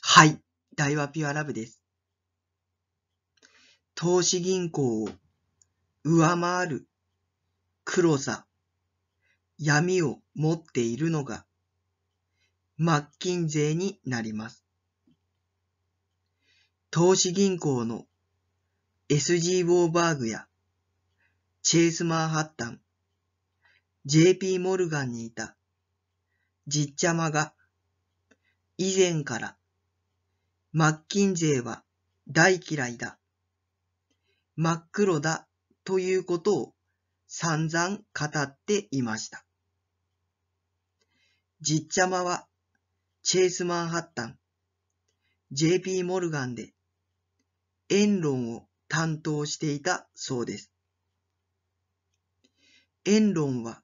はい、大和ピュアラブです。投資銀行を上回る黒さ、闇を持っているのがマッキンゼになります。投資銀行の SG ウォーバーグやチェイスマンハッタン、JP モルガンにいたじっちゃまが以前からマッキンゼーは大嫌いだ。真っ黒だということを散々語っていました。じっちゃまはチェイスマンハッタン、JP モルガンでエンロンを担当していたそうです。エンロンは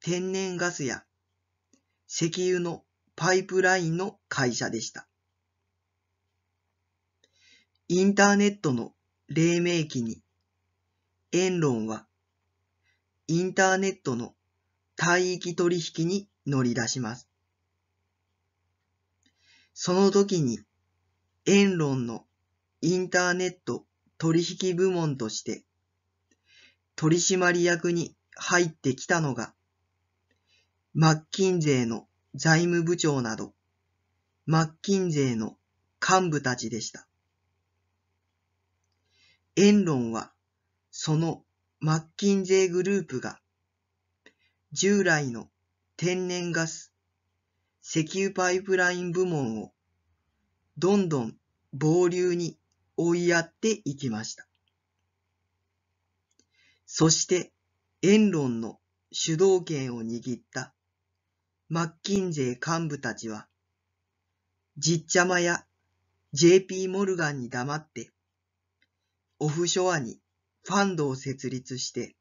天然ガスや石油のパイプラインの会社でした。インターネットの黎明期にエンロンはインターネットの帯域取引に乗り出します。その時にエンロンのインターネット取引部門として取締役に入ってきたのがマッキンゼーの財務部長などマッキンゼーの幹部たちでした。エンロンはそのマッキンゼーグループが従来の天然ガス、石油パイプライン部門をどんどん暴流に追いやっていきました。そしてエンロンの主導権を握ったマッキンゼー幹部たちは、じっちゃまや JP モルガンに黙って、オフショアにファンドを設立して、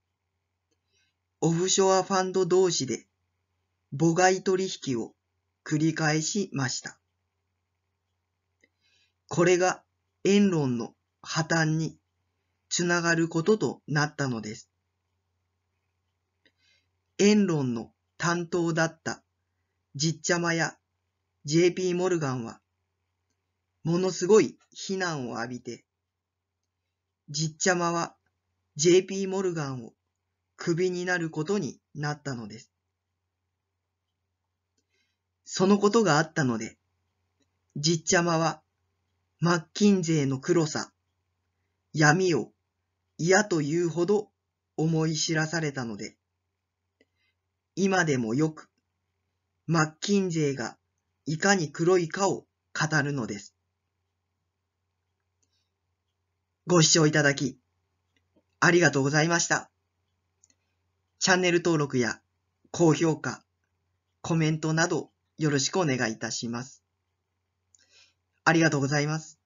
オフショアファンド同士で母外取引を繰り返しました。これがエンロンの破綻につながることとなったのです。エンロンの担当だったじっちゃまや JP モルガンは、ものすごい非難を浴びて、じっちゃまは JP モルガンをクビになることになったのです。そのことがあったので、じっちゃまはマッキンゼーの黒さ、闇を嫌というほど思い知らされたので、今でもよくマッキンゼーがいかに黒いかを語るのです。ご視聴いただき、ありがとうございました。チャンネル登録や高評価、コメントなどよろしくお願いいたします。ありがとうございます。